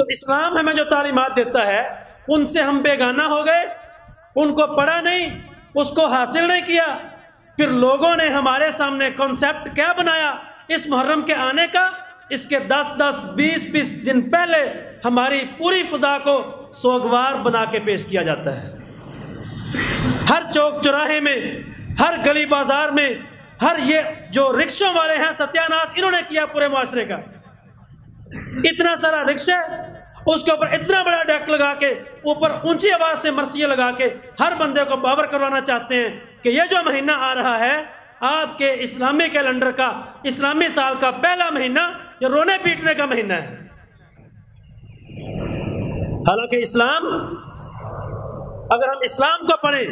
तो इस्लाम हमें जो तालीमात देता है, उनसे हम बेगाना हो गए, उनको पढ़ा नहीं, उसको हासिल नहीं किया। फिर लोगों ने हमारे सामने कॉन्सेप्ट क्या बनाया? इस मुहर्रम के आने का, इसके 10 10 20 20 दिन पहले हमारी पूरी फजा को सोगवार बना के पेश किया जाता है। हर चौक चौराहे में, हर गली बाज़ार में, हर ये जो रिक्शों वाले हैं, सत्यानाश, इन्होंने किया पूरे मुआरे का। इतना सारा रिक्शा उसके ऊपर इतना बड़ा डेक लगा के, ऊपर ऊँची आवाज़ से मरसिया लगा के हर बंदे को बावर करवाना चाहते हैं कि यह जो महीना आ रहा है, आपके इस्लामी कैलेंडर का, इस्लामी साल का पहला महीना, ये रोने पीटने का महीना है। हालाँकि इस्लाम, अगर हम इस्लाम को पढ़ें,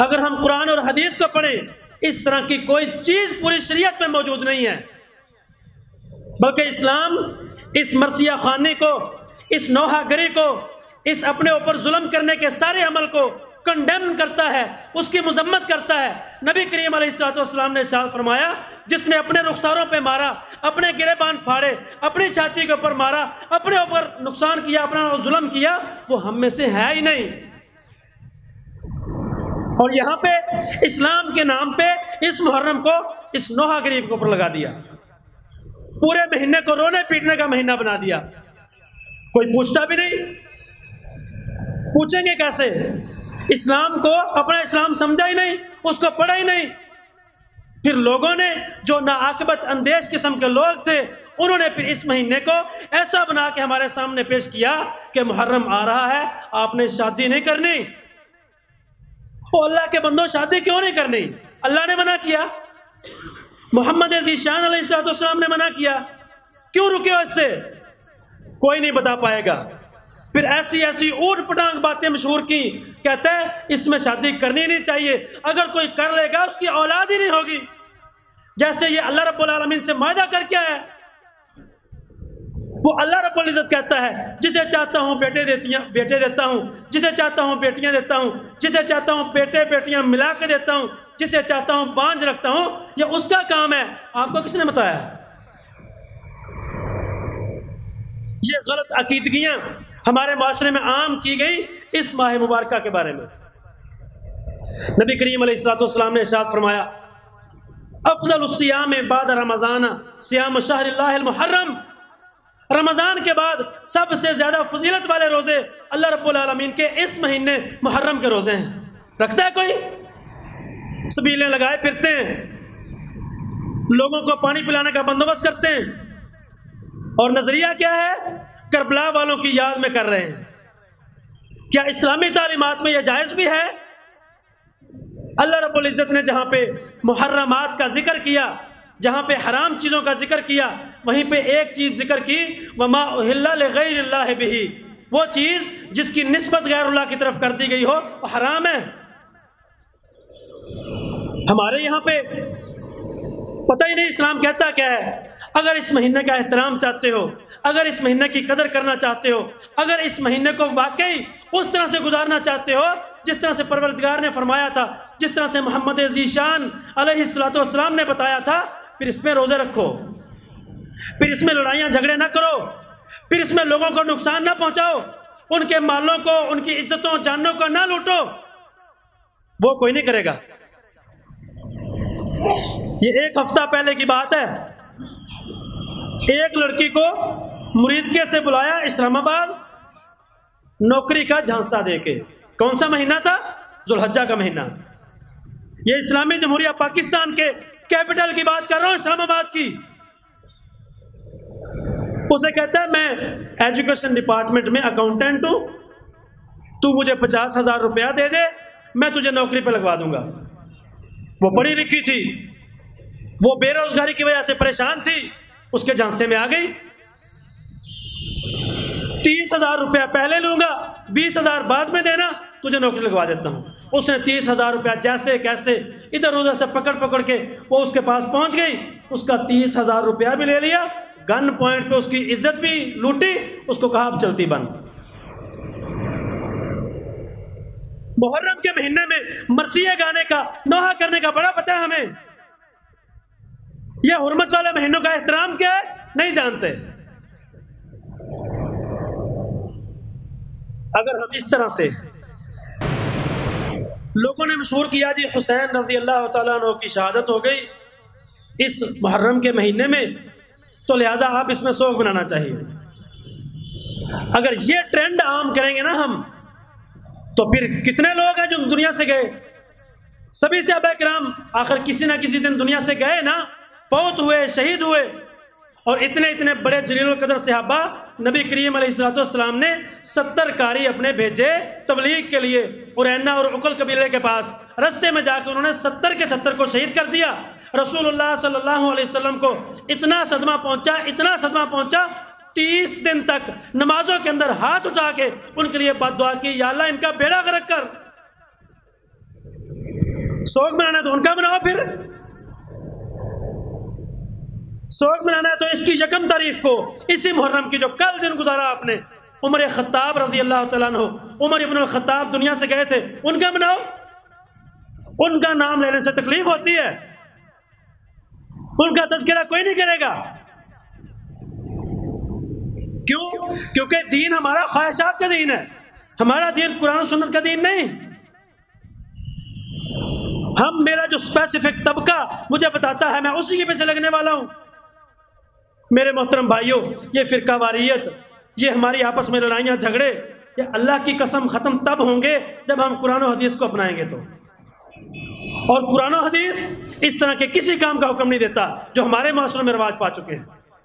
अगर हम कुरान और हदीस को पढ़ें, इस तरह की कोई चीज़ पूरी शरीयत में मौजूद नहीं है। बल्कि इस्लाम इस मरसिया खानी को इस नोहागरी को, इस अपने ऊपर जुल्म करने के सारे अमल को कंडेम करता है, उसकी मजम्मत करता है। नबी करीम सलाम ने शाह फरमाया, जिसने अपने रुखसारों पे मारा, अपने गिरेबान फाड़े, अपनी छाती के ऊपर मारा, अपने ऊपर नुकसान किया, अपना जुल्म किया, वो हम में से है ही नहीं। और यहाँ पे इस्लाम के नाम पे इस मुहर्रम को, इस नोहा गरीब के ऊपर लगा दिया। पूरे महीने को रोने पीटने का महीना बना दिया। कोई पूछता भी नहीं। पूछेंगे कैसे? इस्लाम को अपना इस्लाम समझा ही नहीं, उसको पढ़ा ही नहीं। फिर लोगों ने जो नाकबत अंदेश किस्म के लोग थे, उन्होंने फिर इस महीने को ऐसा बना के हमारे सामने पेश किया कि मुहर्रम आ रहा है, आपने शादी नहीं करनी। वो अल्लाह के बंदो, शादी क्यों नहीं करनी? अल्लाह ने मना किया। मोहम्मद सलाम ने मना किया। क्यों रुके हो इससे? कोई नहीं बता पाएगा। फिर ऐसी ऐसी ऊट पटांग बातें मशहूर की, कहते हैं, इसमें शादी करनी नहीं चाहिए। अगर कोई कर लेगा, उसकी औलाद ही नहीं होगी। जैसे ये अल्लाह रब्बुल से मायदा करके आया। वो अल्लाह रब्बुल इज़्ज़त कहता है, जिसे चाहता हूँ, बेटे देती बेटे देता हूँ। जिसे चाहता हूँ, बेटियाँ देता हूँ। जिसे चाहता हूँ, बेटे, बेटियाँ मिला के देता हूँ। जिसे चाहता हूँ, बांझ रखता हूँ। ये उसका काम है। आपको किसने बताया? ये गलत अकीदगियाँ हमारे माशरे में आम की गई इस माह मुबारक के बारे में। नबी करीम सलाम ने इशाद फरमाया, अफजल सियाम बाद रमज़ान, सियाम शहर मुहर्रम। रमज़ान के बाद सबसे ज़्यादा फजीलत वाले रोज़े अल्लाह आलमीन के इस महीने मुहर्रम के रोज़े हैं। रखता है कोई? सबीलें लगाए फिरते हैं। लोगों को पानी पिलाने का बंदोबस्त करते हैं। और नज़रिया क्या है? करबला वालों की याद में कर रहे हैं। क्या इस्लामी तालीमत में यह जायज़ भी है? अल्लाह रब्बुल इज़्ज़त ने जहाँ पे मुहर्रमात का ज़िक्र किया, जहाँ पे हराम चीज़ों का ज़िक्र किया, वहीं पे एक चीज़ ज़िक्र की, वमा भी वो चीज़ जिसकी नस्बत गैरुल्लाह की तरफ़ कर दी गई हो, वो हराम है। हमारे यहाँ पे पता ही नहीं इस्लाम कहता क्या है। अगर इस महीने का एहतराम चाहते हो, अगर इस महीने की कदर करना चाहते हो, अगर इस महीने को वाकई उस तरह से गुजारना चाहते हो, जिस तरह से परवरदगार ने फरमाया था, जिस तरह से मोहम्मद जीशान अलैहिस्सलाम ने बताया था, फिर इसमें रोज़े रखो। फिर इसमें लड़ाइयाँ झगड़े ना करो। फिर इसमें लोगों को नुकसान ना पहुंचाओ। उनके मालों को, उनकी इज्जतों, जानों को ना लूटो। वो कोई नहीं करेगा। ये एक हफ़्ता पहले की बात है। एक लड़की को मुरीदके से बुलाया इस्लामाबाद, नौकरी का झांसा देके। कौन सा महीना था? जुलहज्जा का महीना। ये इस्लामी जमहूरिया पाकिस्तान के कैपिटल की बात कर रहा हूँ, इस्लामाबाद की। उसे कहता है, मैं एजुकेशन डिपार्टमेंट में अकाउंटेंट हूँ। तू मुझे पचास हज़ार रुपया दे दे, मैं तुझे नौकरी पर लगवा दूँगा। वो पढ़ी लिखी थी। वो बेरोजगारी की वजह से परेशान थी। उसके झांसे में आ गई। तीस हज़ार रुपया पहले लूँगा, बीस हज़ार बाद में देना, तुझे नौकरी लगवा देता हूँ। उसने तीस हज़ार रुपया जैसे कैसे इधर उधर से पकड़ पकड़ के वो उसके पास पहुँच गई। उसका तीस हज़ार रुपया भी ले लिया, गन पॉइंट पे उसकी इज़्ज़त भी लूटी, उसको कहा अब चलती बंद। मुहर्रम के महीने में मरसिया गाने का, नोहा करने का बड़ा पता है हमें। यह हुरमत वाले महीनों का एहतराम क्या है? नहीं जानते। अगर हम इस तरह से लोगों ने मशहूर किया जी, हुसैन रज़ी अल्लाह तु की शहादत हो गई, इस मुहर्रम के महीने में तो लिहाजा आप इसमें शोक बनाना चाहिए। अगर ये ट्रेंड आम करेंगे ना हम तो फिर कितने लोग हैं जो दुनिया से गए? सभी से अब कराम, आखिर किसी ना किसी दिन दुनिया से गए ना फौत हुए, शहीद हुए। और इतने इतने बड़े जलील कदर सहाबा नबी करीम सलाम ने सत्तर कारी अपने भेजे तबलीग के लिए उरैना और उकल कबीले के पास। रस्ते में जाकर उन्होंने सत्तर के सत्तर को शहीद कर दिया। रसूलुल्लाह सल्लल्लाहु अलैहि वसल्लम को इतना सदमा पहुँचा, इतना सदमा पहुँचा, तीस दिन तक नमाजों के अंदर हाथ उठा के उनके लिए बद दुआ की, या इनका बेड़ा गरक कर। शोक मनाना तो उनका बनाओ फिर। शोक मनाना है तो इसकी यकम तारीख को, इसी मुहर्रम की जो कल दिन गुजारा आपने। उमर खत्ताब रज़ी अल्लाह तु उमर इबन खत्ताब दुनिया से गए थे, उनका मनाओ उनका नाम लेने से तकलीफ़ होती है। उनका तस्करा कोई नहीं करेगा। क्यों? क्योंकि दीन हमारा ख्वाहिशात का दीन है। हमारा दीन कुरान सुन्नत का दीन नहीं। हम मेरा जो स्पेसिफिक तबका मुझे बताता है, मैं उसी के पीछे लगने वाला हूँ। मेरे मोहतरम भाइयों, ये फिरका वारियत, ये हमारी आपस में लड़ाइयाँ, झगड़े, ये अल्लाह की कसम ख़त्म तब होंगे जब हम कुरान हदीस को अपनाएँगे तो। और कुरान हदीस इस तरह के किसी काम का हुक्म नहीं देता जो हमारे माशरे में रवाज पा चुके हैं।